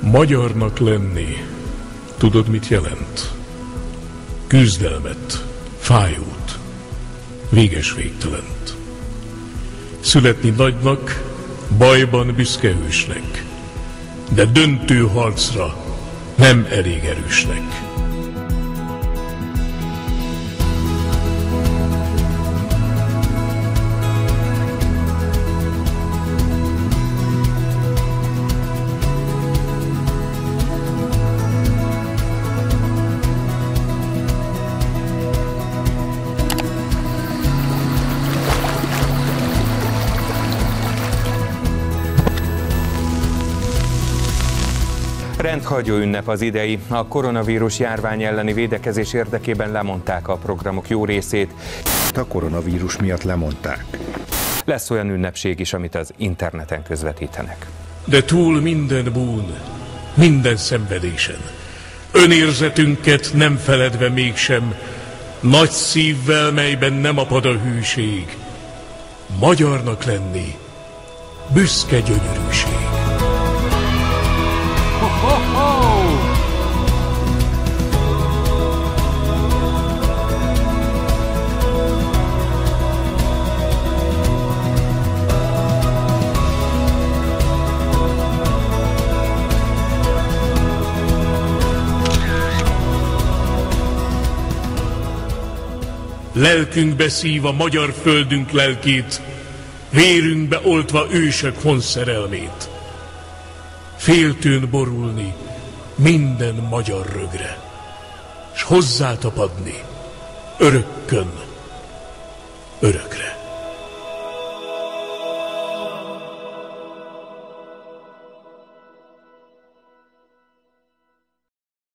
Magyarnak lenni, tudod mit jelent? Küzdelmet, fájót, véges végtelent. Születni nagynak, bajban büszke hősnek, de döntő harcra nem elég erősnek. Rendhagyó ünnep az idei. A koronavírus járvány elleni védekezés érdekében lemondták a programok jó részét. A koronavírus miatt lemondták. Lesz olyan ünnepség is, amit az interneten közvetítenek. De túl minden bún, minden szenvedésen, önérzetünket nem feledve mégsem, nagy szívvel, melyben nem apad a hűség, magyarnak lenni, büszke gyönyörűség. Lelkünkbe szív a magyar földünk lelkét, vérünkbe oltva ősök honszerelmét. Féltőn borulni minden magyar rögre, s hozzátapadni örökkön, örökre.